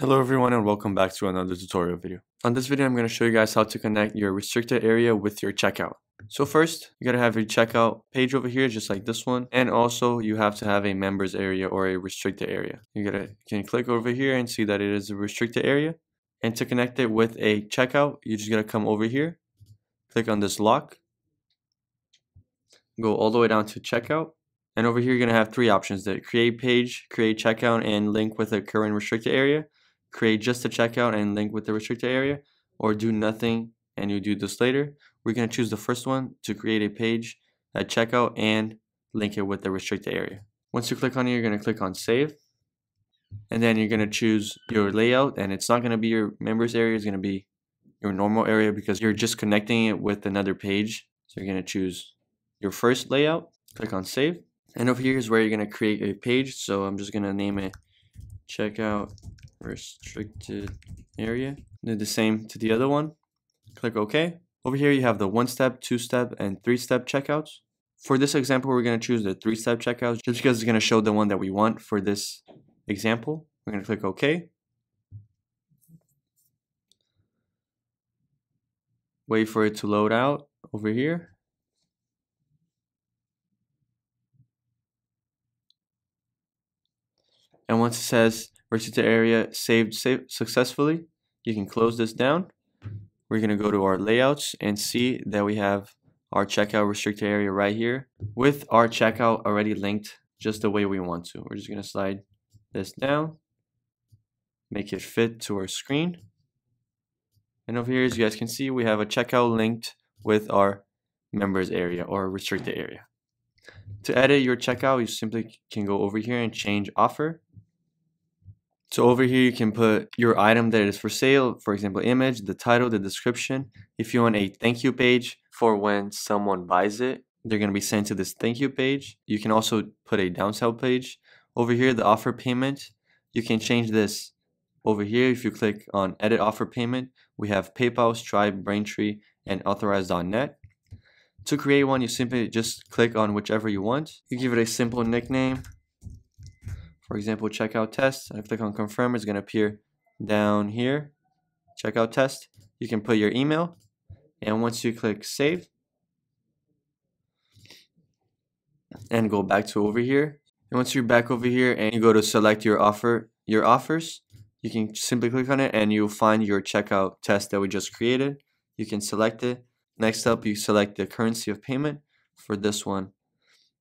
Hello everyone and welcome back to another tutorial video. On this video I'm going to show you guys how to connect your restricted area with your checkout. So first you got to have your checkout page over here just like this one and also you have to have a members area or a restricted area. You got to can click over here and see that it is a restricted area and to connect it with a checkout you just got to come over here click on this lock go all the way down to checkout and over here you're going to have three options that create page, create checkout and link with a current restricted area create just a checkout and link with the restricted area or do nothing and you do this later. We're going to choose the first one to create a page at checkout and link it with the restricted area. Once you click on it, you're going to click on save and then you're going to choose your layout and it's not going to be your members area, it's going to be your normal area because you're just connecting it with another page. So you're going to choose your first layout, click on save and over here is where you're going to create a page. So I'm just going to name it checkout restricted area. Do the same to the other one. Click OK. Over here you have the one step, two step, and three step checkouts. For this example, we're going to choose the three step checkouts just because it's going to show the one that we want for this example. We're going to click OK. Wait for it to load out over here. And once it says restricted area saved successfully. You can close this down. We're going to go to our layouts and see that we have our checkout restricted area right here with our checkout already linked just the way we want to. We're just going to slide this down, make it fit to our screen. And over here, as you guys can see, we have a checkout linked with our members area or restricted area. To edit your checkout, you simply can go over here and change offer so over here you can put your item that is for sale, for example, image, the title, the description. If you want a thank you page for when someone buys it, they're going to be sent to this thank you page. You can also put a downsell page. Over here, the offer payment, you can change this over here. If you click on edit offer payment, we have PayPal, Stripe, Braintree, and Authorize.net. To create one, you simply just click on whichever you want. You give it a simple nickname for example, checkout test. I click on confirm, it's going to appear down here. Checkout test. You can put your email. And once you click save and go back to over here. And once you're back over here and you go to select your offer, your offers, you can simply click on it and you'll find your checkout test that we just created. You can select it. Next up, you select the currency of payment. For this one,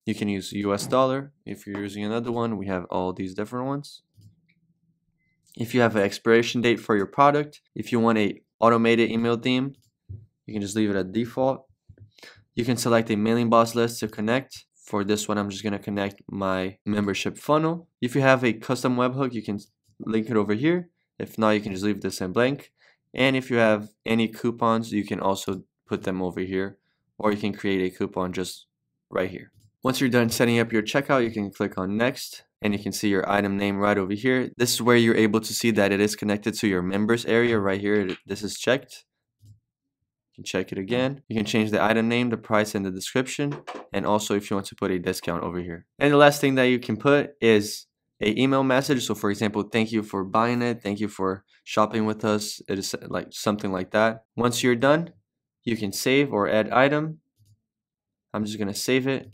you can use US dollar. If you're using another one, we have all these different ones. If you have an expiration date for your product, if you want a automated email theme, you can just leave it at default. You can select a MailingBoss list to connect. For this one, I'm just going to connect my membership funnel. If you have a custom webhook, you can link it over here. If not, you can just leave this in blank. And if you have any coupons, you can also put them over here. Or you can create a coupon just right here. Once you're done setting up your checkout, you can click on next and you can see your item name right over here. This is where you're able to see that it is connected to your members area right here. This is checked. You can check it again. You can change the item name, the price, and the description. And also if you want to put a discount over here. And the last thing that you can put is a email message. So for example, thank you for buying it. Thank you for shopping with us. It is like something like that. Once you're done, you can save or add item. I'm just going to save it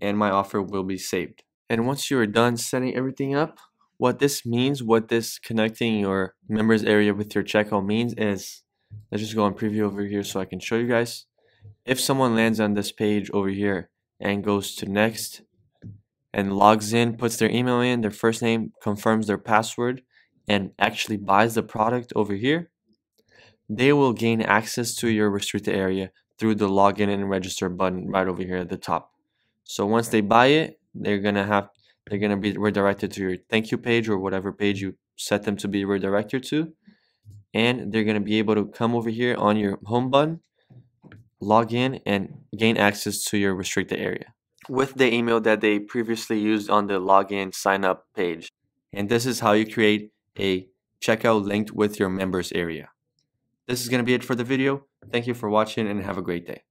and my offer will be saved. And once you are done setting everything up, what this means, what this connecting your members area with your checkout means is, let's just go on preview over here so I can show you guys. If someone lands on this page over here and goes to next and logs in, puts their email in, their first name, confirms their password, and actually buys the product over here, they will gain access to your restricted area through the login and register button right over here at the top. So once they buy it, they're gonna have they're gonna be redirected to your thank you page or whatever page you set them to be redirected to, and they're gonna be able to come over here on your home button, log in, and gain access to your restricted area with the email that they previously used on the login sign up page. And this is how you create a checkout linked with your members area. This is going to be it for the video. Thank you for watching and have a great day.